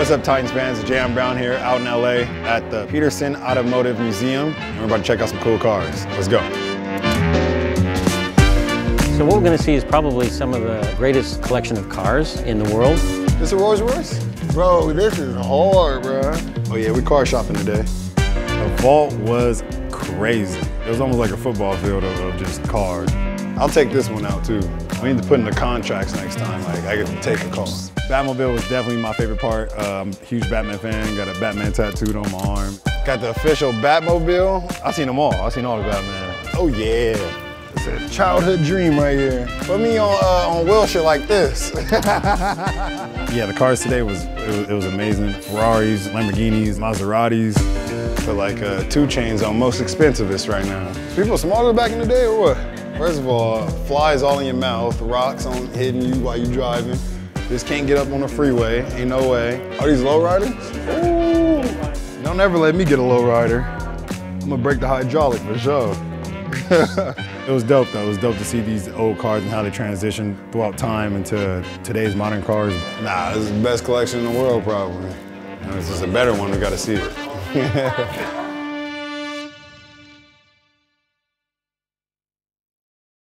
What's up, Titans fans? Jayon Brown here, out in LA at the Petersen Automotive Museum. And we're about to check out some cool cars. Let's go. So what we're going to see is probably some of the greatest collection of cars in the world. This a Rolls Royce? Bro, this is hard, bro. Oh yeah, we car shopping today. The vault was crazy. It was almost like a football field of, of just cars. I'll take this one out too. We need to put in the contracts next time. Like I get to take a call. Batmobile was definitely my favorite part. Um, huge Batman fan. Got a Batman tattooed on my arm. Got the official Batmobile. I seen them all. I seen all the Batman. Oh yeah. It's a childhood dream right here. Put me on uh, on wheelchair like this. yeah, the cars today was it, was it was amazing. Ferraris, Lamborghinis, Maseratis. For like uh, 2 Chainz on most expensivest right now. People smaller back in the day or what? First of all, flies all in your mouth, rocks on hitting you while you're driving. Just can't get up on the freeway, ain't no way. Are these lowriders? Ooh. Don't ever let me get a lowrider. I'm gonna break the hydraulic for sure. it was dope though. It was dope to see these old cars and how they transitioned throughout time into today's modern cars. Nah, this is the best collection in the world probably. And this is a better one, we gotta see it.